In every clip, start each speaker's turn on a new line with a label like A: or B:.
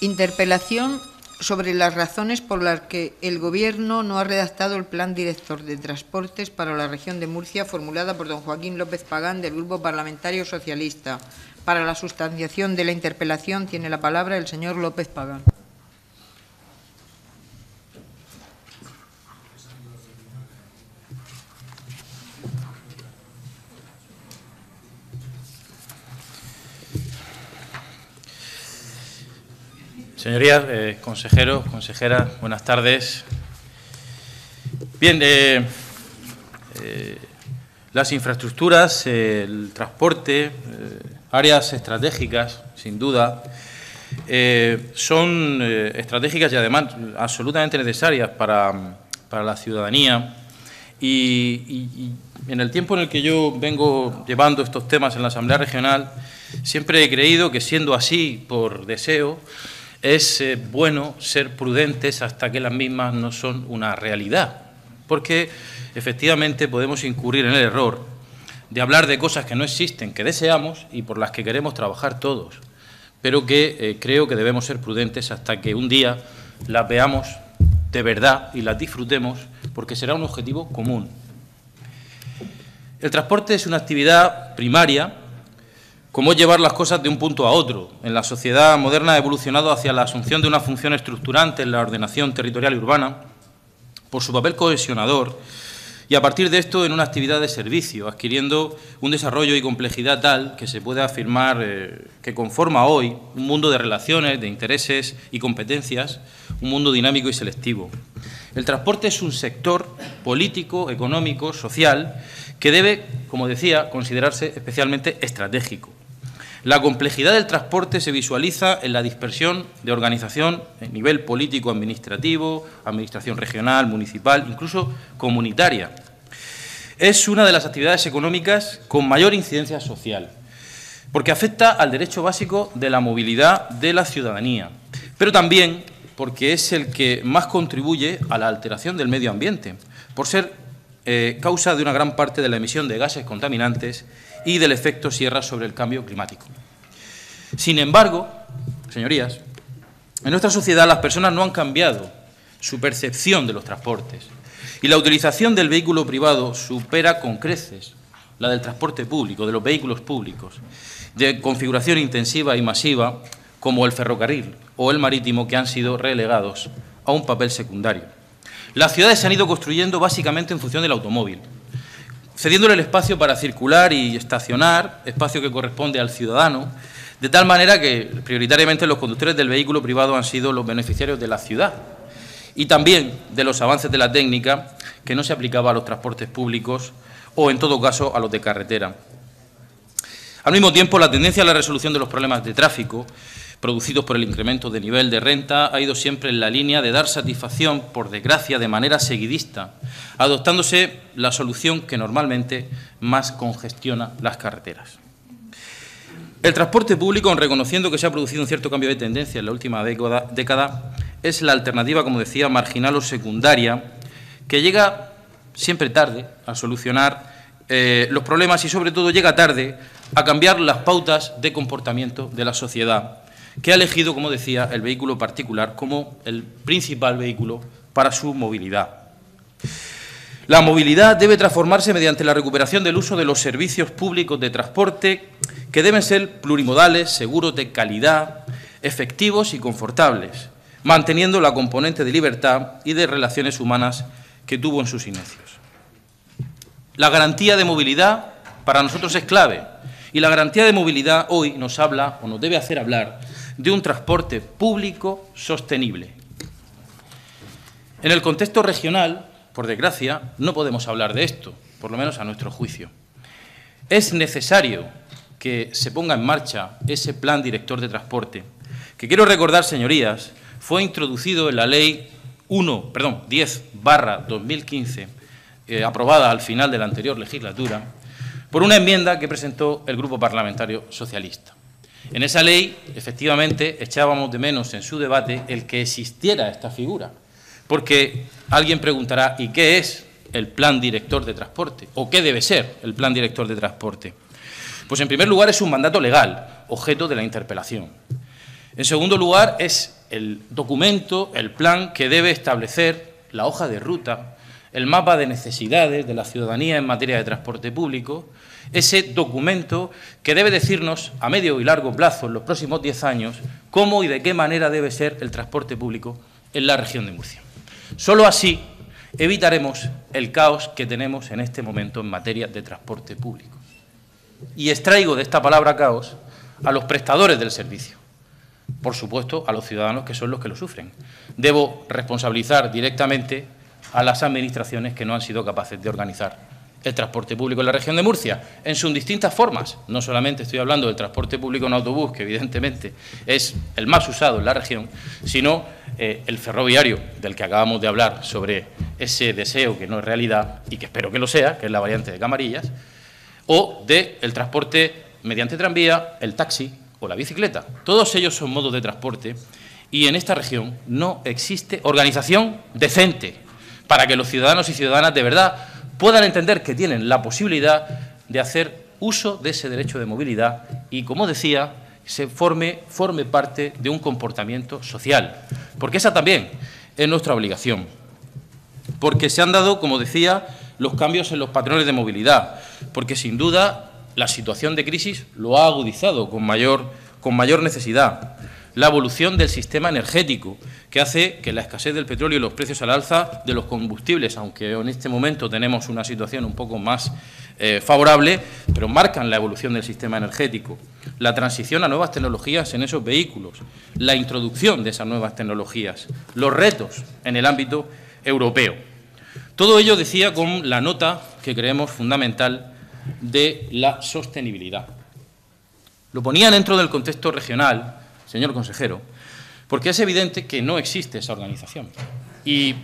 A: Interpelación sobre las razones por las que el Gobierno no ha redactado el Plan Director de Transportes para la región de Murcia, formulada por don Joaquín López Pagán, del Grupo Parlamentario Socialista. Para la sustanciación de la interpelación tiene la palabra el señor López Pagán.
B: Señorías, eh, consejeros, consejeras, buenas tardes. Bien, eh, eh, las infraestructuras, el transporte, áreas estratégicas, sin duda, son estratégicas y además absolutamente necesarias para, la ciudadanía. y en el tiempo en el que yo vengo llevando estos temas en la Asamblea Regional, siempre he creído que siendo así por deseo, es eh, bueno ser prudentes hasta que las mismas no son una realidad, porque efectivamente podemos incurrir en el error de hablar de cosas que no existen, que deseamos y por las que queremos trabajar todos, pero que eh, creo que debemos ser prudentes hasta que un día las veamos de verdad y las disfrutemos, porque será un objetivo común. El transporte es una actividad primaria cómo llevar las cosas de un punto a otro. En la sociedad moderna ha evolucionado hacia la asunción de una función estructurante en la ordenación territorial y urbana por su papel cohesionador y a partir de esto en una actividad de servicio, adquiriendo un desarrollo y complejidad tal que se puede afirmar eh, que conforma hoy un mundo de relaciones, de intereses y competencias, un mundo dinámico y selectivo. El transporte es un sector político, económico, social, que debe, como decía, considerarse especialmente estratégico. La complejidad del transporte se visualiza en la dispersión de organización en nivel político, administrativo, administración regional, municipal, incluso comunitaria. Es una de las actividades económicas con mayor incidencia social, porque afecta al derecho básico de la movilidad de la ciudadanía, pero también porque es el que más contribuye a la alteración del medio ambiente, por ser eh, causa de una gran parte de la emisión de gases contaminantes y del efecto sierra sobre el cambio climático. Sin embargo, señorías, en nuestra sociedad las personas no han cambiado su percepción de los transportes y la utilización del vehículo privado supera con creces la del transporte público, de los vehículos públicos, de configuración intensiva y masiva como el ferrocarril o el marítimo que han sido relegados a un papel secundario. Las ciudades se han ido construyendo básicamente en función del automóvil, cediéndole el espacio para circular y estacionar, espacio que corresponde al ciudadano, de tal manera que prioritariamente los conductores del vehículo privado han sido los beneficiarios de la ciudad y también de los avances de la técnica que no se aplicaba a los transportes públicos o, en todo caso, a los de carretera. Al mismo tiempo, la tendencia a la resolución de los problemas de tráfico producidos por el incremento de nivel de renta ha ido siempre en la línea de dar satisfacción, por desgracia, de manera seguidista, adoptándose la solución que normalmente más congestiona las carreteras. El transporte público, reconociendo que se ha producido un cierto cambio de tendencia en la última década, es la alternativa, como decía, marginal o secundaria, que llega siempre tarde a solucionar eh, los problemas y, sobre todo, llega tarde a cambiar las pautas de comportamiento de la sociedad que ha elegido, como decía, el vehículo particular como el principal vehículo para su movilidad. La movilidad debe transformarse mediante la recuperación del uso de los servicios públicos de transporte que deben ser plurimodales, seguros de calidad, efectivos y confortables, manteniendo la componente de libertad y de relaciones humanas que tuvo en sus inicios. La garantía de movilidad para nosotros es clave y la garantía de movilidad hoy nos habla o nos debe hacer hablar de un transporte público sostenible. En el contexto regional, por desgracia, no podemos hablar de esto, por lo menos a nuestro juicio. Es necesario que se ponga en marcha ese plan director de transporte, que quiero recordar, señorías, fue introducido en la Ley 1, perdón, 10 barra 2015, eh, aprobada al final de la anterior legislatura, por una enmienda que presentó el Grupo Parlamentario Socialista. En esa ley, efectivamente, echábamos de menos en su debate el que existiera esta figura, porque alguien preguntará, ¿y qué es el plan director de transporte? ¿O qué debe ser el plan director de transporte? Pues en primer lugar es un mandato legal, objeto de la interpelación. En segundo lugar, es el documento, el plan que debe establecer la hoja de ruta, el mapa de necesidades de la ciudadanía en materia de transporte público, ese documento que debe decirnos a medio y largo plazo, en los próximos diez años, cómo y de qué manera debe ser el transporte público en la región de Murcia. Solo así evitaremos el caos que tenemos en este momento en materia de transporte público. Y extraigo de esta palabra caos a los prestadores del servicio, por supuesto a los ciudadanos que son los que lo sufren. Debo responsabilizar directamente a las administraciones que no han sido capaces de organizar el transporte público en la región de Murcia, en sus distintas formas. No solamente estoy hablando del transporte público en autobús, que evidentemente es el más usado en la región, sino eh, el ferroviario, del que acabamos de hablar, sobre ese deseo que no es realidad y que espero que lo sea, que es la variante de Camarillas, o del transporte mediante tranvía, el taxi o la bicicleta. Todos ellos son modos de transporte y en esta región no existe organización decente para que los ciudadanos y ciudadanas de verdad puedan entender que tienen la posibilidad de hacer uso de ese derecho de movilidad y, como decía, se forme, parte de un comportamiento social, porque esa también es nuestra obligación, porque se han dado, como decía, los cambios en los patrones de movilidad, porque sin duda la situación de crisis lo ha agudizado con mayor necesidad la evolución del sistema energético, que hace que la escasez del petróleo y los precios al alza de los combustibles, aunque en este momento tenemos una situación un poco más eh, favorable, pero marcan la evolución del sistema energético, la transición a nuevas tecnologías en esos vehículos, la introducción de esas nuevas tecnologías, los retos en el ámbito europeo. Todo ello decía con la nota que creemos fundamental de la sostenibilidad. Lo ponía dentro del contexto regional señor consejero, porque es evidente que no existe esa organización. Y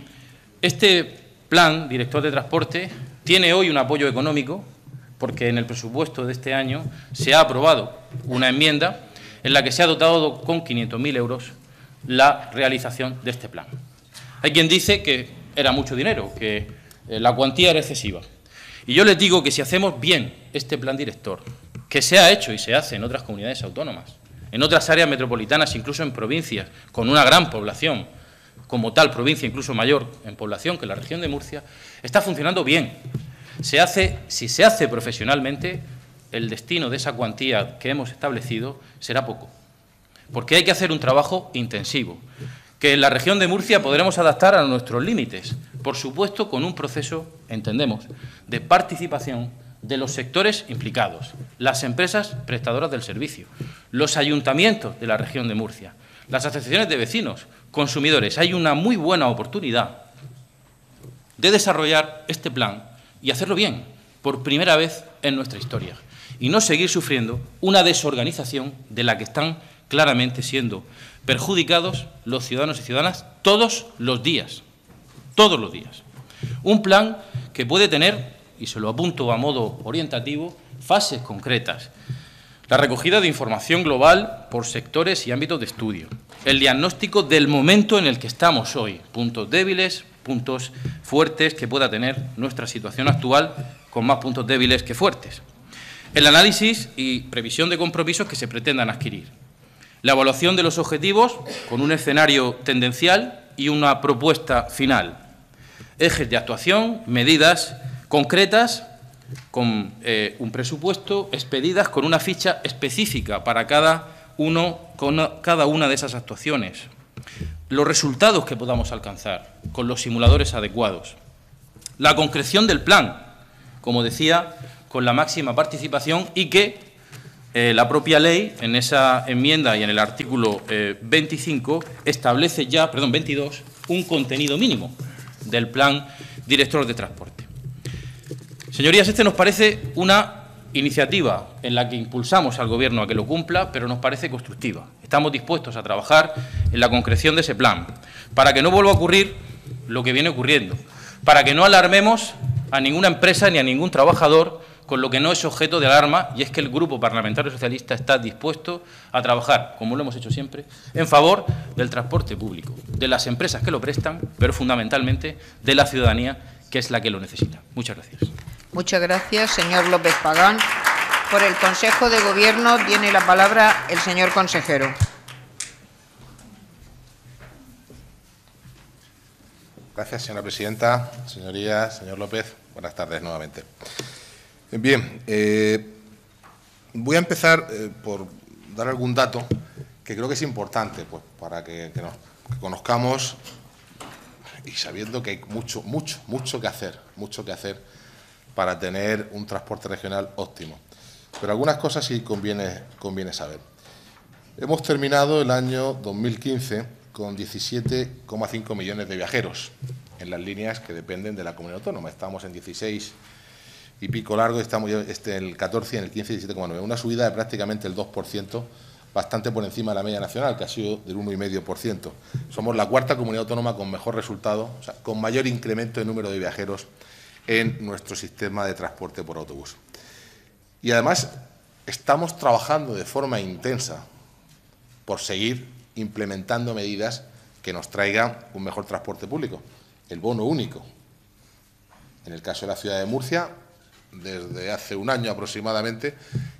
B: este plan director de transporte tiene hoy un apoyo económico, porque en el presupuesto de este año se ha aprobado una enmienda en la que se ha dotado con 500.000 euros la realización de este plan. Hay quien dice que era mucho dinero, que eh, la cuantía era excesiva. Y yo les digo que si hacemos bien este plan director, que se ha hecho y se hace en otras comunidades autónomas, en otras áreas metropolitanas, incluso en provincias con una gran población, como tal provincia incluso mayor en población que la región de Murcia, está funcionando bien. Se hace, si se hace profesionalmente, el destino de esa cuantía que hemos establecido será poco, porque hay que hacer un trabajo intensivo, que en la región de Murcia podremos adaptar a nuestros límites, por supuesto con un proceso, entendemos, de participación de los sectores implicados, las empresas prestadoras del servicio, los ayuntamientos de la región de Murcia, las asociaciones de vecinos, consumidores. Hay una muy buena oportunidad de desarrollar este plan y hacerlo bien, por primera vez en nuestra historia, y no seguir sufriendo una desorganización de la que están claramente siendo perjudicados los ciudadanos y ciudadanas todos los días, todos los días. Un plan que puede tener y se lo apunto a modo orientativo, fases concretas. La recogida de información global por sectores y ámbitos de estudio. El diagnóstico del momento en el que estamos hoy. Puntos débiles, puntos fuertes que pueda tener nuestra situación actual, con más puntos débiles que fuertes. El análisis y previsión de compromisos que se pretendan adquirir. La evaluación de los objetivos con un escenario tendencial y una propuesta final. Ejes de actuación, medidas concretas, con eh, un presupuesto, expedidas con una ficha específica para cada, uno, con cada una de esas actuaciones. Los resultados que podamos alcanzar con los simuladores adecuados. La concreción del plan, como decía, con la máxima participación y que eh, la propia ley, en esa enmienda y en el artículo 25, eh, establece ya, perdón, 22, un contenido mínimo del plan director de transporte. Señorías, este nos parece una iniciativa en la que impulsamos al Gobierno a que lo cumpla, pero nos parece constructiva. Estamos dispuestos a trabajar en la concreción de ese plan, para que no vuelva a ocurrir lo que viene ocurriendo, para que no alarmemos a ninguna empresa ni a ningún trabajador con lo que no es objeto de alarma, y es que el Grupo Parlamentario Socialista está dispuesto a trabajar, como lo hemos hecho siempre, en favor del transporte público, de las empresas que lo prestan, pero fundamentalmente de la ciudadanía, que es la que lo necesita. Muchas gracias.
A: Muchas gracias, señor López Pagán. Por el Consejo de Gobierno tiene la palabra el señor consejero.
C: Gracias, señora presidenta. Señorías, señor López, buenas tardes nuevamente. Bien, eh, voy a empezar eh, por dar algún dato que creo que es importante pues, para que, nos conozcamos y sabiendo que hay mucho, mucho, mucho que hacer, mucho que hacer para tener un transporte regional óptimo. Pero algunas cosas sí conviene, saber. Hemos terminado el año 2015 con 17,5 millones de viajeros en las líneas que dependen de la comunidad autónoma. Estamos en 16 y pico largo, estamos este, el 14 y en el 15 17,9. Una subida de prácticamente el 2%, bastante por encima de la media nacional, que ha sido del 1,5%. Somos la cuarta comunidad autónoma con mejor resultado, o sea, con mayor incremento de número de viajeros en nuestro sistema de transporte por autobús. Y además estamos trabajando de forma intensa por seguir implementando medidas que nos traigan un mejor transporte público. El bono único. En el caso de la ciudad de Murcia, desde hace un año aproximadamente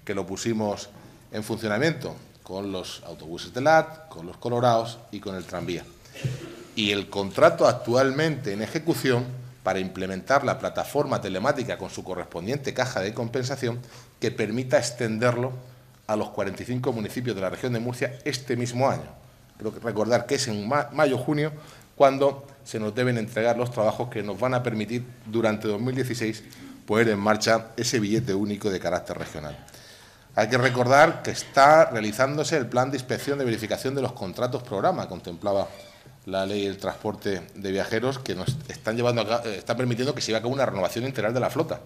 C: que lo pusimos en funcionamiento con los autobuses de LAT, con los colorados y con el tranvía. Y el contrato actualmente en ejecución para implementar la plataforma telemática con su correspondiente caja de compensación que permita extenderlo a los 45 municipios de la región de Murcia este mismo año. Creo que recordar que es en mayo junio cuando se nos deben entregar los trabajos que nos van a permitir durante 2016 poner en marcha ese billete único de carácter regional. Hay que recordar que está realizándose el plan de inspección de verificación de los contratos programa, contemplaba la ley del transporte de viajeros, que nos están llevando eh, está permitiendo que se lleve a cabo una renovación integral de la flota.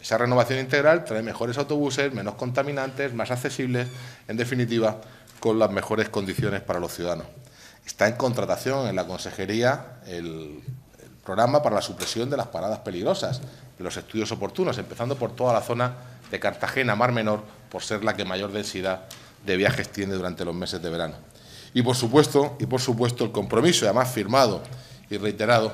C: Esa renovación integral trae mejores autobuses, menos contaminantes, más accesibles, en definitiva, con las mejores condiciones para los ciudadanos. Está en contratación en la Consejería el, programa para la supresión de las paradas peligrosas, los estudios oportunos, empezando por toda la zona de Cartagena, Mar Menor, por ser la que mayor densidad de viajes tiene durante los meses de verano. Y por supuesto, y por supuesto el compromiso, además firmado y reiterado,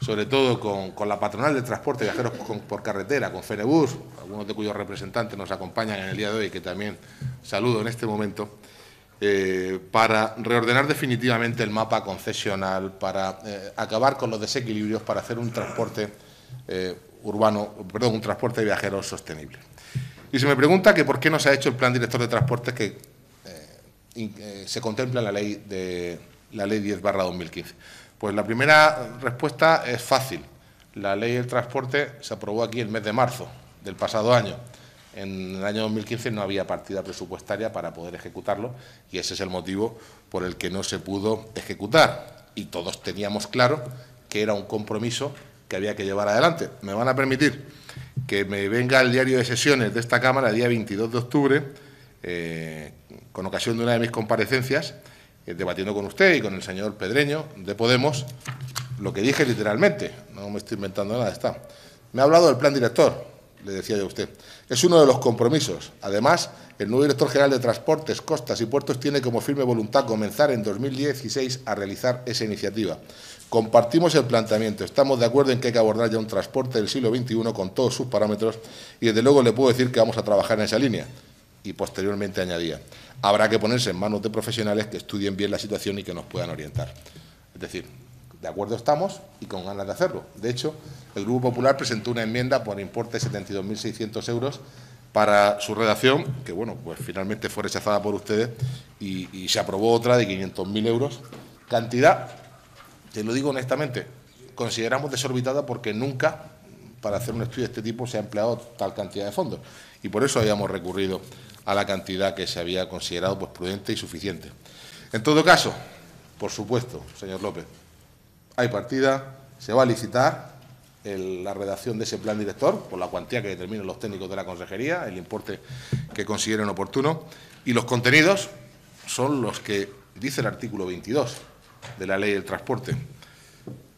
C: sobre todo con, la patronal de transporte de viajeros por carretera, con Fenebus, algunos de cuyos representantes nos acompañan en el día de hoy, que también saludo en este momento, eh, para reordenar definitivamente el mapa concesional, para eh, acabar con los desequilibrios, para hacer un transporte eh, urbano, perdón, un transporte de viajeros sostenible. Y se me pregunta que por qué no se ha hecho el plan director de transportes que se contempla la ley de la ley 10 2015. Pues la primera respuesta es fácil. La ley del transporte se aprobó aquí el mes de marzo del pasado año. En el año 2015 no había partida presupuestaria para poder ejecutarlo y ese es el motivo por el que no se pudo ejecutar. Y todos teníamos claro que era un compromiso que había que llevar adelante. Me van a permitir que me venga el diario de sesiones de esta Cámara el día 22 de octubre, eh, con ocasión de una de mis comparecencias, eh, debatiendo con usted y con el señor Pedreño de Podemos, lo que dije literalmente, no me estoy inventando nada, está. Me ha hablado del plan director, le decía yo a usted. Es uno de los compromisos. Además, el nuevo director general de Transportes, Costas y Puertos tiene como firme voluntad comenzar en 2016 a realizar esa iniciativa. Compartimos el planteamiento, estamos de acuerdo en que hay que abordar ya un transporte del siglo XXI con todos sus parámetros y desde luego le puedo decir que vamos a trabajar en esa línea. Y posteriormente añadía, habrá que ponerse en manos de profesionales que estudien bien la situación y que nos puedan orientar. Es decir, de acuerdo estamos y con ganas de hacerlo. De hecho, el Grupo Popular presentó una enmienda por importe de 72.600 euros para su redacción, que bueno, pues finalmente fue rechazada por ustedes y, se aprobó otra de 500.000 euros. Cantidad, te lo digo honestamente, consideramos desorbitada porque nunca para hacer un estudio de este tipo se ha empleado tal cantidad de fondos y por eso habíamos recurrido a la cantidad que se había considerado pues, prudente y suficiente. En todo caso, por supuesto, señor López, hay partida, se va a licitar la redacción de ese plan director por la cuantía que determinen los técnicos de la consejería, el importe que consideren oportuno, y los contenidos son los que dice el artículo 22 de la ley del transporte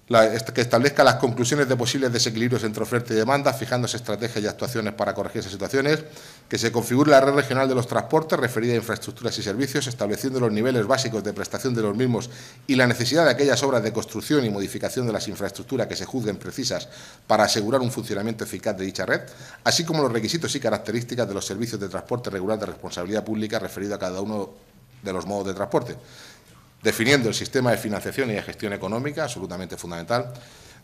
C: que establezca las conclusiones de posibles desequilibrios entre oferta y demanda, fijándose estrategias y actuaciones para corregir esas situaciones, que se configure la red regional de los transportes referida a infraestructuras y servicios, estableciendo los niveles básicos de prestación de los mismos y la necesidad de aquellas obras de construcción y modificación de las infraestructuras que se juzguen precisas para asegurar un funcionamiento eficaz de dicha red, así como los requisitos y características de los servicios de transporte regular de responsabilidad pública referido a cada uno de los modos de transporte definiendo el sistema de financiación y de gestión económica, absolutamente fundamental,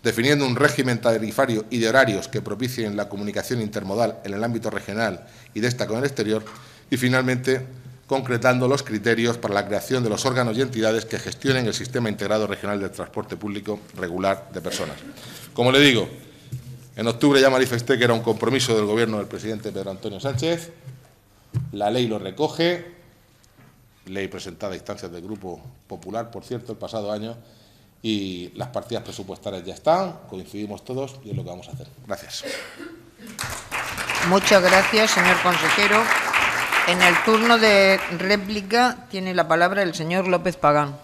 C: definiendo un régimen tarifario y de horarios que propicien la comunicación intermodal en el ámbito regional y de esta con el exterior, y finalmente concretando los criterios para la creación de los órganos y entidades que gestionen el sistema integrado regional del transporte público regular de personas. Como le digo, en octubre ya manifesté que era un compromiso del Gobierno del presidente Pedro Antonio Sánchez. La ley lo recoge, ley presentada a instancias del Grupo Popular, por cierto, el pasado año, y las partidas presupuestarias ya están, coincidimos todos y es lo que vamos a hacer. Gracias.
A: Muchas gracias, señor consejero. En el turno de réplica tiene la palabra el señor López Pagán.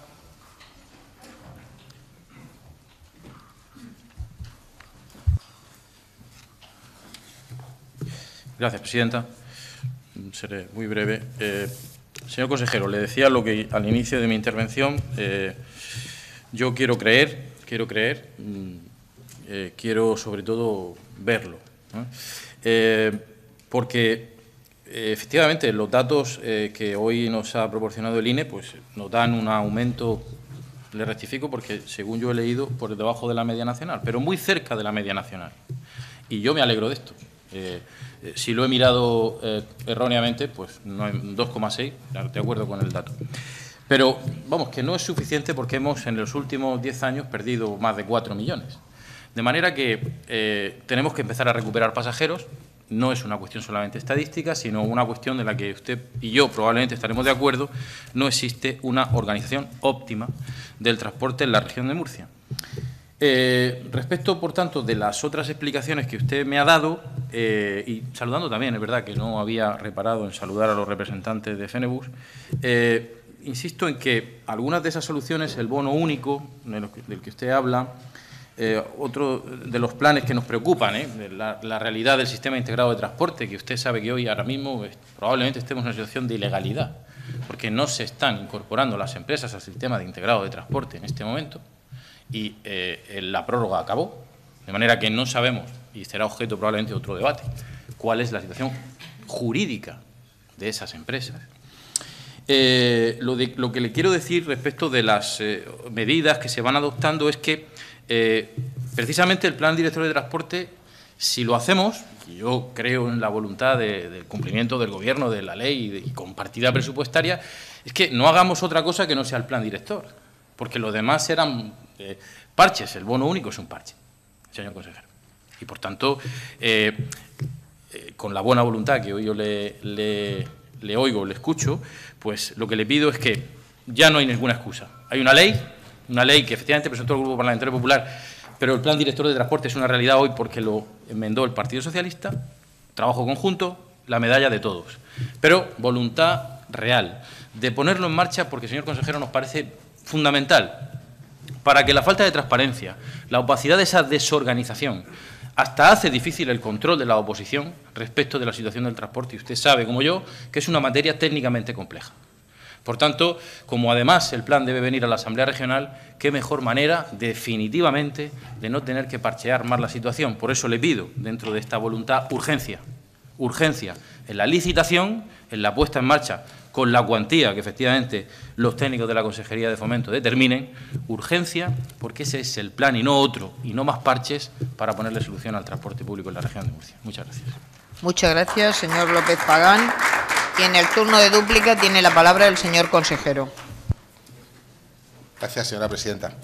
B: Gracias, presidenta. Seré muy breve. Eh, señor consejero, le decía lo que al inicio de mi intervención. Eh, yo quiero creer, quiero creer, mm, eh, quiero sobre todo verlo, eh, porque efectivamente los datos que hoy nos ha proporcionado el INE pues, nos dan un aumento, le rectifico porque según yo he leído, por debajo de la media nacional, pero muy cerca de la media nacional. Y yo me alegro de esto. Si lo he mirado erróneamente, pues no 2,6, de acuerdo con el dato. Pero, vamos, que no es suficiente porque hemos en los últimos 10 años perdido más de 4 millones. De manera que eh, tenemos que empezar a recuperar pasajeros. No es una cuestión solamente estadística, sino una cuestión de la que usted y yo probablemente estaremos de acuerdo. No existe una organización óptima del transporte en la región de Murcia. Eh, respecto, por tanto, de las otras explicaciones que usted me ha dado, eh, y saludando también, es verdad que no había reparado en saludar a los representantes de Fenebus, insisto en que algunas de esas soluciones, el bono único del que usted habla, eh, otro de los planes que nos preocupan, ¿eh? la, realidad del sistema integrado de transporte, que usted sabe que hoy, ahora mismo, probablemente estemos en una situación de ilegalidad, porque no se están incorporando las empresas al sistema de integrado de transporte en este momento, y eh, la prórroga acabó, de manera que no sabemos, y será objeto probablemente de otro debate, cuál es la situación jurídica de esas empresas. Eh, lo, que le quiero decir respecto de las eh, medidas que se van adoptando es que eh, precisamente el Plan Director de Transporte, si lo hacemos, y yo creo en la voluntad del cumplimiento del Gobierno de la ley y, con partida presupuestaria, es que no hagamos otra cosa que no sea el Plan Director, porque los demás eran parches, el bono único es un parche, señor consejero. Y por tanto, con la buena voluntad que hoy yo le, le, le oigo, le escucho, pues lo que le pido es que ya no hay ninguna excusa. Hay una ley, una ley que efectivamente presentó el Grupo Parlamentario Popular, pero el Plan Director de Transporte es una realidad hoy porque lo enmendó el Partido Socialista, trabajo conjunto, la medalla de todos. Pero voluntad real de ponerlo en marcha porque, señor consejero, nos parece fundamental para que la falta de transparencia, la opacidad de esa desorganización, hasta hace difícil el control de la oposición respecto de la situación del transporte. Y usted sabe, como yo, que es una materia técnicamente compleja. Por tanto, como además el plan debe venir a la Asamblea Regional, qué mejor manera, definitivamente, de no tener que parchear más la situación. Por eso le pido, dentro de esta voluntad, urgencia, urgencia en la licitación, en la puesta en marcha con la cuantía que efectivamente los técnicos de la Consejería de Fomento determinen, urgencia, porque ese es el plan y no otro, y no más parches para ponerle solución al transporte público en la región de Murcia. Muchas gracias.
A: Muchas gracias, señor López Pagán. Y en el turno de dúplica tiene la palabra el señor consejero.
C: Gracias, señora presidenta.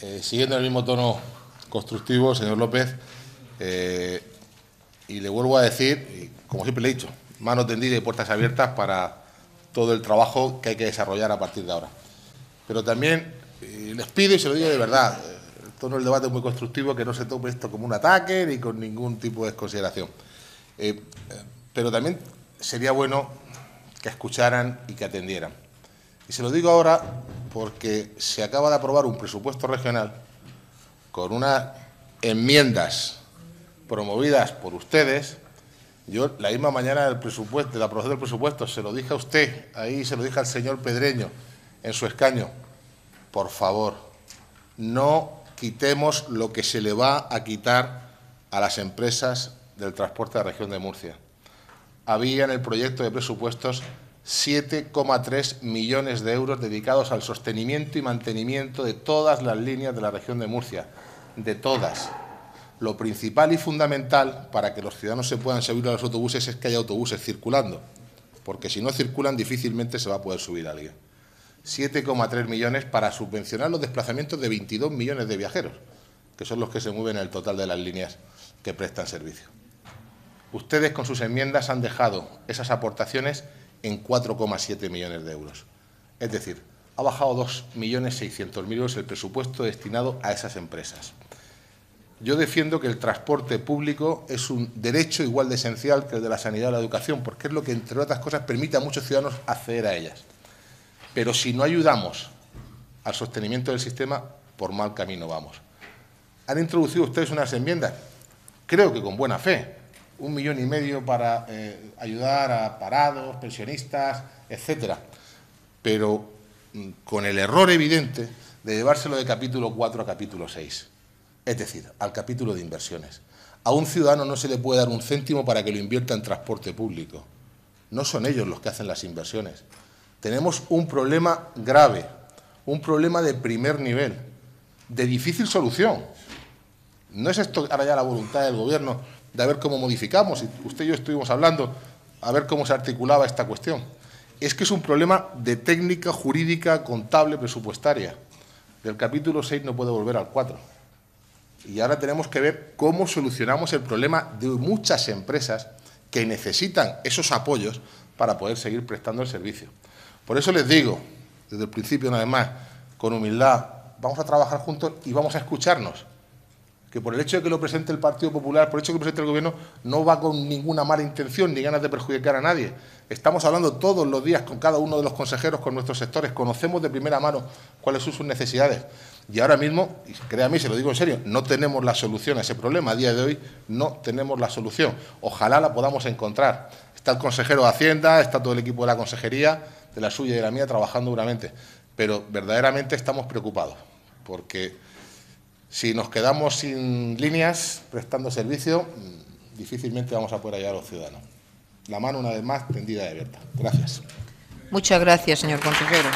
C: Eh, siguiendo el mismo tono constructivo, señor López, eh, y le vuelvo a decir, como siempre le he dicho, mano tendida y puertas abiertas para todo el trabajo que hay que desarrollar a partir de ahora. Pero también les pido, y se lo digo de verdad, el tono debate muy constructivo, que no se tome esto como un ataque ni con ningún tipo de desconsideración. Eh, pero también sería bueno que escucharan y que atendieran. Y se lo digo ahora porque se acaba de aprobar un presupuesto regional con unas enmiendas promovidas por ustedes yo la misma mañana del presupuesto, de la aprobación del presupuesto, se lo dije a usted, ahí se lo dije al señor Pedreño en su escaño. Por favor, no quitemos lo que se le va a quitar a las empresas del transporte de la región de Murcia. Había en el proyecto de presupuestos 7,3 millones de euros dedicados al sostenimiento y mantenimiento de todas las líneas de la región de Murcia, de todas. Lo principal y fundamental para que los ciudadanos se puedan subir a los autobuses es que haya autobuses circulando, porque si no circulan difícilmente se va a poder subir alguien. 7,3 millones para subvencionar los desplazamientos de 22 millones de viajeros, que son los que se mueven en el total de las líneas que prestan servicio. Ustedes con sus enmiendas han dejado esas aportaciones en 4,7 millones de euros. Es decir, ha bajado 2.600.000 euros el presupuesto destinado a esas empresas. Yo defiendo que el transporte público es un derecho igual de esencial que el de la sanidad o la educación, porque es lo que, entre otras cosas, permite a muchos ciudadanos acceder a ellas. Pero si no ayudamos al sostenimiento del sistema, por mal camino vamos. Han introducido ustedes unas enmiendas, creo que con buena fe, un millón y medio para eh, ayudar a parados, pensionistas, etcétera, pero mm, con el error evidente de llevárselo de capítulo 4 a capítulo 6, es decir, al capítulo de inversiones. A un ciudadano no se le puede dar un céntimo para que lo invierta en transporte público. No son ellos los que hacen las inversiones. Tenemos un problema grave, un problema de primer nivel, de difícil solución. No es esto ahora ya la voluntad del Gobierno de ver cómo modificamos, usted y yo estuvimos hablando, a ver cómo se articulaba esta cuestión. Es que es un problema de técnica jurídica, contable, presupuestaria. Del capítulo 6 no puede volver al 4. Y ahora tenemos que ver cómo solucionamos el problema de muchas empresas que necesitan esos apoyos para poder seguir prestando el servicio. Por eso les digo, desde el principio, una más, con humildad, vamos a trabajar juntos y vamos a escucharnos que por el hecho de que lo presente el Partido Popular, por el hecho de que lo presente el Gobierno, no va con ninguna mala intención ni ganas de perjudicar a nadie. Estamos hablando todos los días con cada uno de los consejeros, con nuestros sectores, conocemos de primera mano cuáles son sus necesidades. Y ahora mismo, y créame, se lo digo en serio, no tenemos la solución a ese problema. A día de hoy no tenemos la solución. Ojalá la podamos encontrar. Está el consejero de Hacienda, está todo el equipo de la consejería, de la suya y de la mía, trabajando duramente. Pero verdaderamente estamos preocupados, porque si nos quedamos sin líneas prestando servicio, mm, difícilmente vamos a poder ayudar a los ciudadanos. La mano, una vez más, tendida y abierta. Gracias.
A: Muchas gracias, señor consejero.